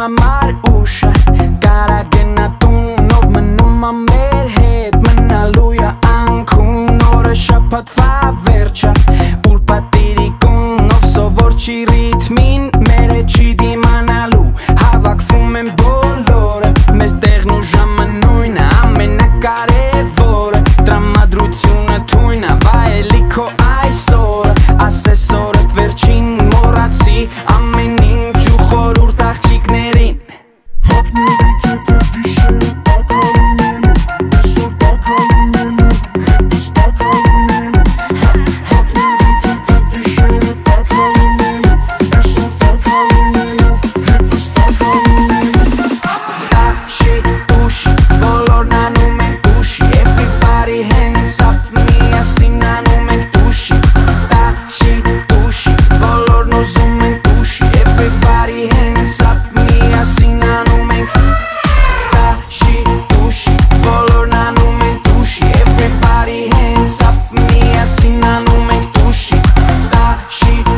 I'm my hamar uša somebody hands up միասին անում ենք դուշի, տաշի